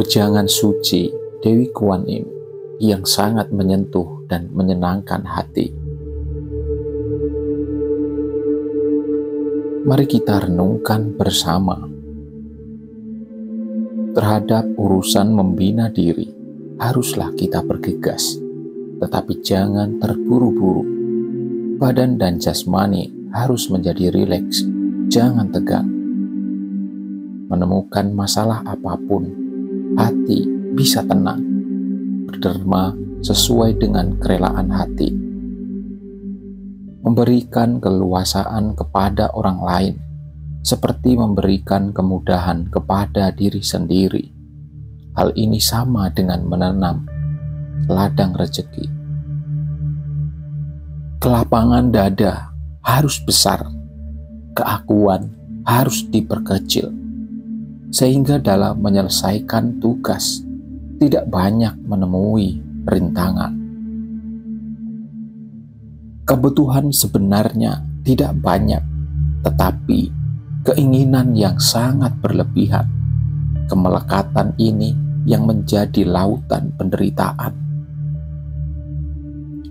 Wejangan suci Dewi Kuan Im yang sangat menyentuh dan menyenangkan hati. Mari kita renungkan bersama terhadap urusan membina diri. Haruslah kita bergegas, tetapi jangan terburu-buru. Badan dan jasmani harus menjadi rileks, jangan tegang. Menemukan masalah apa pun, hati bisa tenang, berderma sesuai dengan kerelaan hati memberikan keluasaan kepada orang lain, seperti memberikan kemudahan kepada diri sendiri. Hal ini sama dengan menanam ladang rezeki. Kelapangan dada harus besar, keakuan harus diperkecil, sehingga dalam menyelesaikan tugas tidak banyak menemui rintangan. Kebutuhan sebenarnya tidak banyak, tetapi keinginan yang sangat berlebihan, kemelekatan ini yang menjadi lautan penderitaan.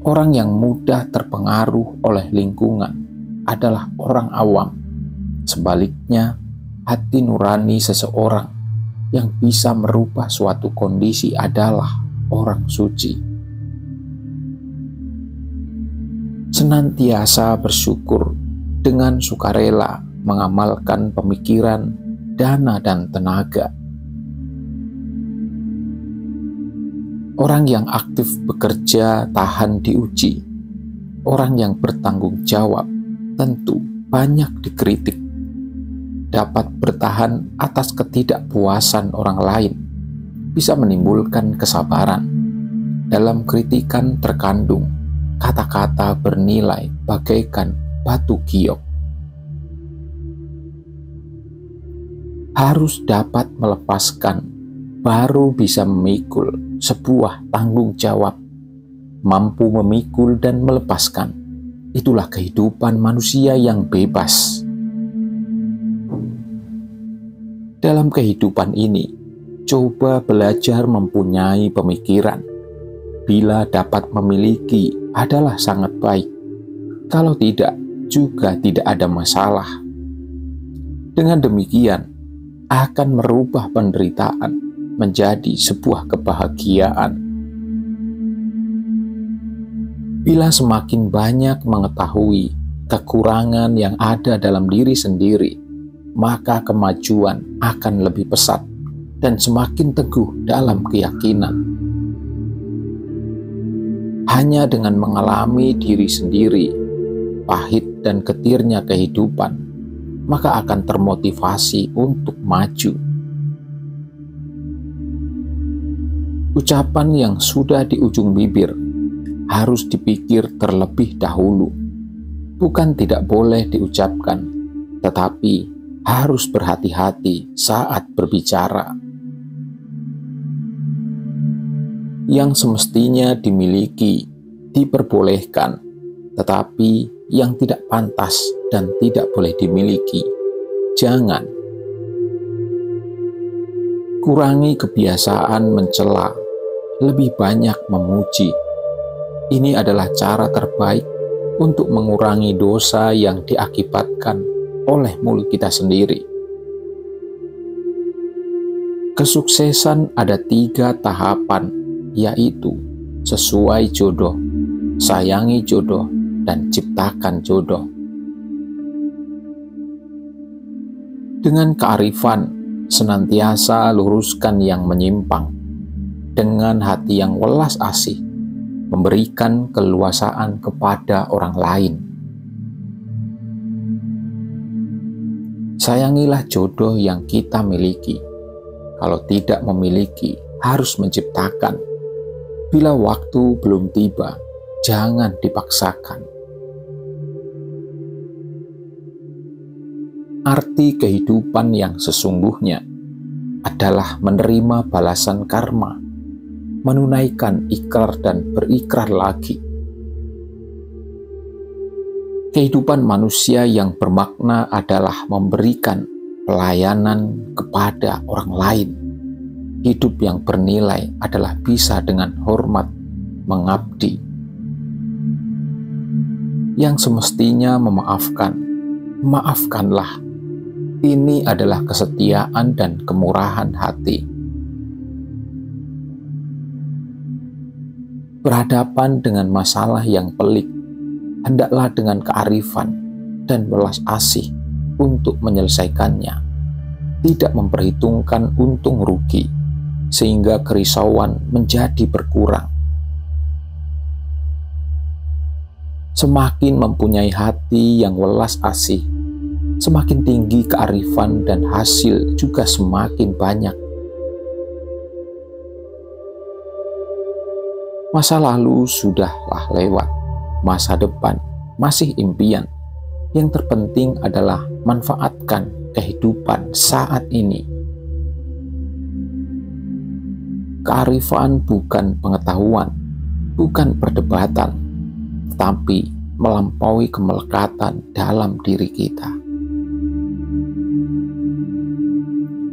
Orang yang mudah terpengaruh oleh lingkungan adalah orang awam. Sebaliknya, hati nurani seseorang yang bisa merubah suatu kondisi adalah orang suci. senantiasa bersyukur dengan sukarela mengamalkan pemikiran, dana, dan tenaga. Orang yang aktif bekerja tahan diuji. Orang yang bertanggung jawab tentu banyak dikritik. Dapat bertahan atas ketidakpuasan orang lain bisa menimbulkan kesabaran. Dalam kritikan terkandung kata-kata bernilai bagaikan batu giok. Harus dapat melepaskan, baru bisa memikul sebuah tanggung jawab. Mampu memikul dan melepaskan, itulah kehidupan manusia yang bebas. Dalam kehidupan ini, coba belajar mempunyai pemikiran. Bila dapat memiliki adalah sangat baik. Kalau tidak, juga tidak ada masalah. Dengan demikian, akan merubah penderitaan menjadi sebuah kebahagiaan. Bila semakin banyak mengetahui kekurangan yang ada dalam diri sendiri, maka kemajuan akan lebih pesat dan semakin teguh dalam keyakinan hanya dengan mengalami diri sendiri, pahit dan ketirnya kehidupan, maka akan termotivasi untuk maju. Ucapan yang sudah di ujung bibir harus dipikir terlebih dahulu, bukan tidak boleh diucapkan, tetapi harus berhati-hati saat berbicara. yang semestinya dimiliki, diperbolehkan, tetapi yang tidak pantas dan tidak boleh dimiliki. Jangan kurangi kebiasaan mencela, lebih banyak memuji. Ini adalah cara terbaik untuk mengurangi dosa yang diakibatkan oleh mulut kita sendiri. Kesuksesan ada tiga tahapan yaitu sesuai jodoh, sayangi jodoh, dan ciptakan jodoh. Dengan kearifan, senantiasa luruskan yang menyimpang. Dengan hati yang welas asih, memberikan keluasaan kepada orang lain. Sayangilah jodoh yang kita miliki. Kalau tidak memiliki, harus menciptakan Bila waktu belum tiba, jangan dipaksakan. Arti kehidupan yang sesungguhnya adalah menerima balasan karma, menunaikan ikrar dan berikrar lagi. Kehidupan manusia yang bermakna adalah memberikan pelayanan kepada orang lain hidup yang bernilai adalah bisa dengan hormat mengabdi. Yang semestinya memaafkan, maafkanlah. Ini adalah kesetiaan dan kemurahan hati. Berhadapan dengan masalah yang pelik, hendaklah dengan kearifan dan belas asih untuk menyelesaikannya, tidak memperhitungkan untung rugi, sehingga kerisauan menjadi berkurang. Semakin mempunyai hati yang welas asih, semakin tinggi kearifan dan hasil juga semakin banyak. Masa lalu sudahlah lewat, masa depan masih impian. Yang terpenting adalah manfaatkan kehidupan saat ini. Kearifan bukan pengetahuan, bukan perdebatan, tapi melampaui kemelekatan dalam diri kita.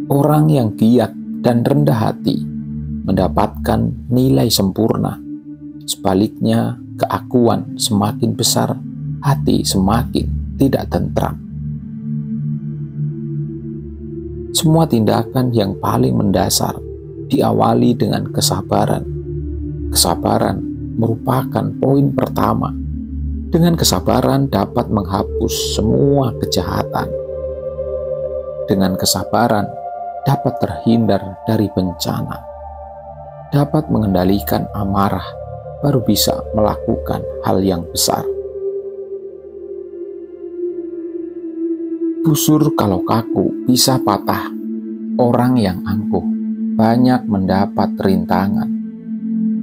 Orang yang giat dan rendah hati mendapatkan nilai sempurna. Sebaliknya, keakuan semakin besar, hati semakin tidak tentram. Semua tindakan yang paling mendasar diawali dengan kesabaran. Kesabaran merupakan poin pertama. Dengan kesabaran dapat menghapus semua kejahatan. Dengan kesabaran dapat terhindar dari bencana, dapat mengendalikan amarah, baru bisa melakukan hal yang besar. Busur kalau kaku bisa patah. Orang yang angkuh banyak mendapat rintangan.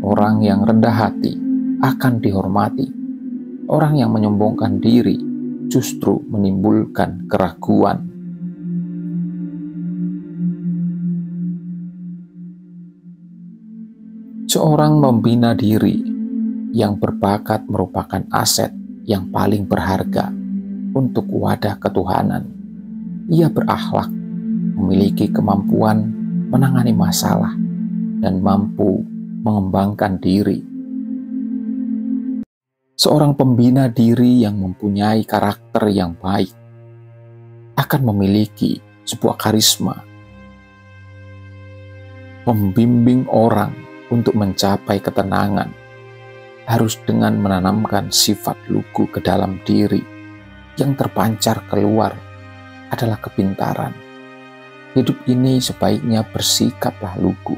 Orang yang rendah hati akan dihormati. Orang yang menyombongkan diri justru menimbulkan keraguan Seorang membina diri yang berbakat merupakan aset yang paling berharga untuk wadah ketuhanan. Ia berakhlak, memiliki kemampuan menangani masalah, dan mampu mengembangkan diri. Seorang pembina diri yang mempunyai karakter yang baik akan memiliki sebuah karisma, membimbing orang untuk mencapai ketenangan harus dengan menanamkan sifat lugu ke dalam diri yang terpancar keluar adalah kepintaran. Hidup ini sebaiknya bersikaplah lugu.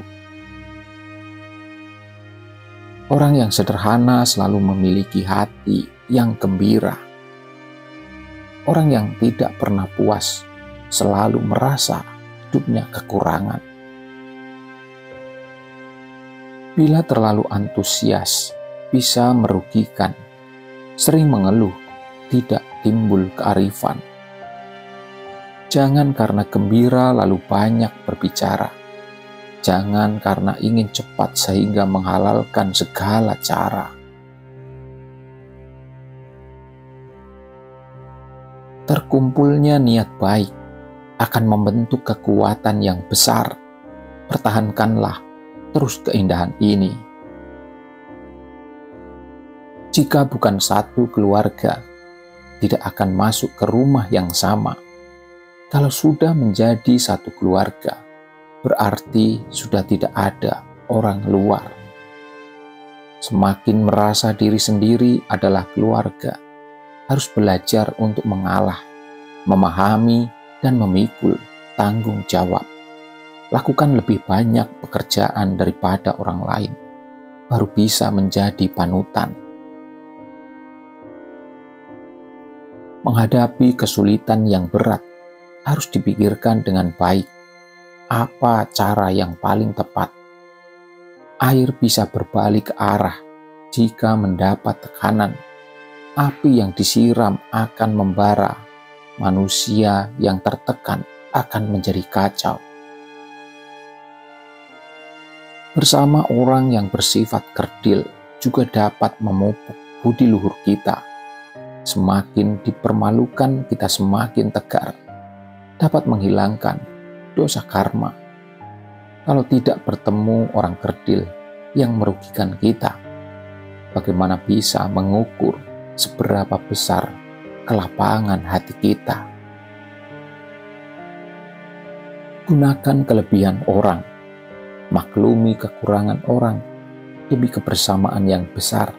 Orang yang sederhana selalu memiliki hati yang gembira. Orang yang tidak pernah puas selalu merasa hidupnya kekurangan. Bila terlalu antusias, bisa merugikan. Sering mengeluh, tidak timbul kearifan. Jangan karena gembira lalu banyak berbicara. Jangan karena ingin cepat sehingga menghalalkan segala cara. Terkumpulnya niat baik akan membentuk kekuatan yang besar. Pertahankanlah terus keindahan ini. Jika bukan satu keluarga, tidak akan masuk ke rumah yang sama. Kalau sudah menjadi satu keluarga, berarti sudah tidak ada orang luar. Semakin merasa diri sendiri adalah keluarga, harus belajar untuk mengalah, memahami, dan memikul tanggung jawab. Lakukan lebih banyak pekerjaan daripada orang lain, baru bisa menjadi panutan. Menghadapi kesulitan yang berat harus dipikirkan dengan baik. Apa cara yang paling tepat? Air bisa berbalik ke arah jika mendapat tekanan. Api yang disiram akan membara. Manusia yang tertekan akan menjadi kacau. Bersama orang yang bersifat kerdil juga dapat memupuk budi luhur kita. Semakin dipermalukan, kita semakin tegar, dapat menghilangkan dosa karma. kalau tidak bertemu orang kerdil yang merugikan kita? Bagaimana bisa mengukur seberapa besar kelapangan hati kita? Gunakan kelebihan orang, maklumi kekurangan orang demi kebersamaan yang besar.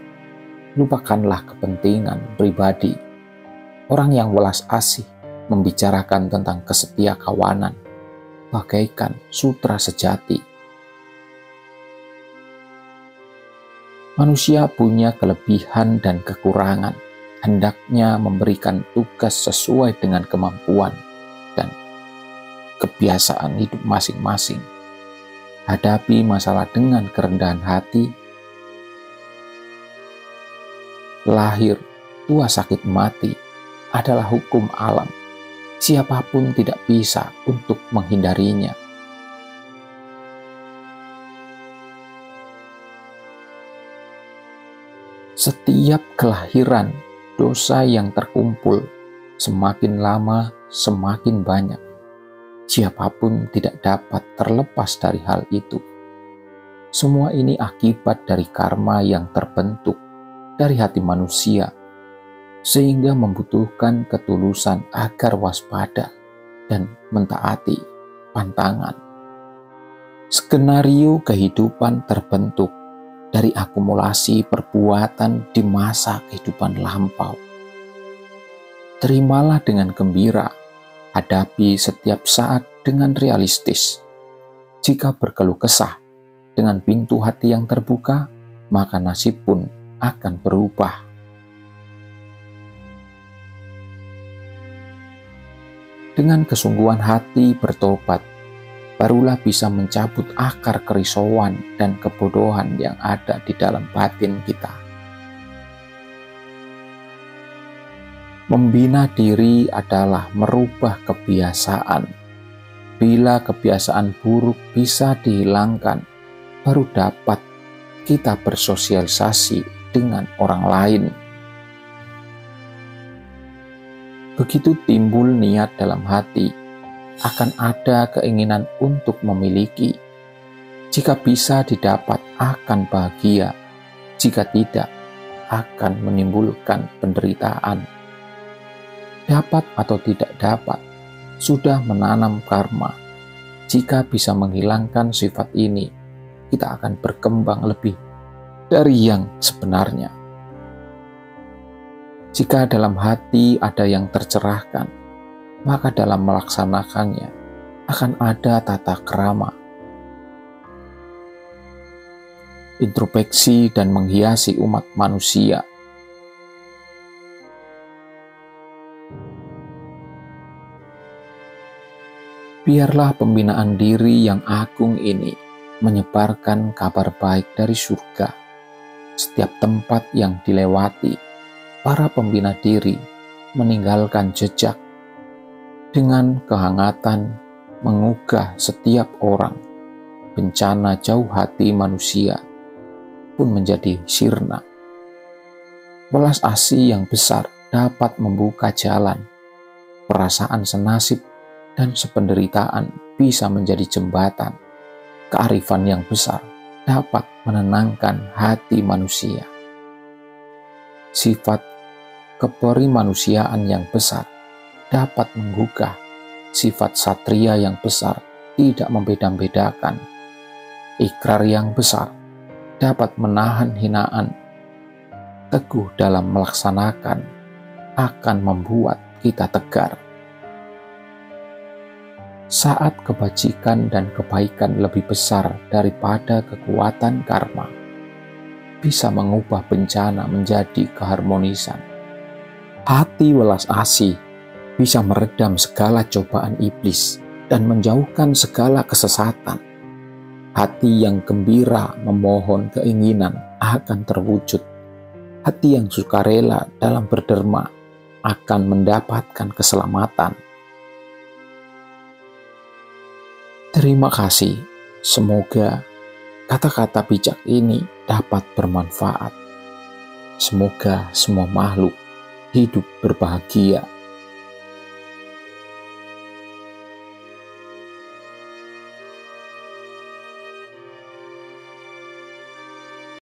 Lupakanlah kepentingan pribadi. Orang yang welas asih membicarakan tentang kesetia kawanan bagaikan sutra sejati. Manusia punya kelebihan dan kekurangan, hendaknya memberikan tugas sesuai dengan kemampuan dan kebiasaan hidup masing-masing. Hadapi masalah dengan kerendahan hati. Lahir, tua sakit mati adalah hukum alam siapa pun tidak bisa untuk menghindarinya. Setiap kelahiran dosa yang terkumpul semakin lama semakin banyak. Siapa pun tidak dapat terlepas dari hal itu. Semua ini akibat dari karma yang terbentuk dari hati manusia sehingga membutuhkan ketulusan agar waspada dan mentaati pantangan. Skenario kehidupan terbentuk dari akumulasi perbuatan di masa kehidupan lampau. Terimalah dengan gembira, hadapi setiap saat dengan realistis. Jika berkeluh kesah dengan pintu hati yang terbuka, maka nasib pun akan berubah. dengan kesungguhan hati bertobat, barulah bisa mencabut akar kerisauan dan kebodohan yang ada di dalam batin kita. Membina diri adalah merubah kebiasaan. Bila kebiasaan buruk bisa dihilangkan, baru dapat kita bersosialisasi dengan orang lain Begitu timbul niat dalam hati, akan ada keinginan untuk memiliki. Jika bisa didapat, akan bahagia. Jika tidak, akan menimbulkan penderitaan. Dapat atau tidak dapat, sudah menanam karma. Jika bisa menghilangkan sifat ini, kita akan berkembang lebih dari yang sebenarnya. Jika dalam hati ada yang tercerahkan, maka dalam melaksanakannya akan ada tata kerama. Introspeksi dan menghiasi umat manusia. Biarlah pembinaan diri yang agung ini menyebarkan kabar baik dari surga. Setiap tempat yang dilewati para pembina diri meninggalkan jejak dengan kehangatan mengugah setiap orang. Bencana jauh hati manusia pun menjadi sirna. Welas asih yang besar dapat membuka jalan. Perasaan senasib dan sependeritaan bisa menjadi jembatan. Kearifan yang besar dapat menenangkan hati manusia. Sifat keperimanusiaan yang besar dapat menggugah sifat satria yang besar tidak membeda-bedakan. Ikrar yang besar dapat menahan hinaan. Teguh dalam melaksanakan akan membuat kita tegar. Saat kebajikan dan kebaikan lebih besar daripada kekuatan karma, bisa mengubah bencana menjadi keharmonisan Hati welas asih bisa meredam segala cobaan iblis dan menjauhkan segala kesesatan. Hati yang gembira memohon keinginan akan terwujud. Hati yang sukarela dalam berderma akan mendapatkan keselamatan. Terima kasih. Semoga kata-kata bijak ini dapat bermanfaat. Semoga semua makhluk hidup berbahagia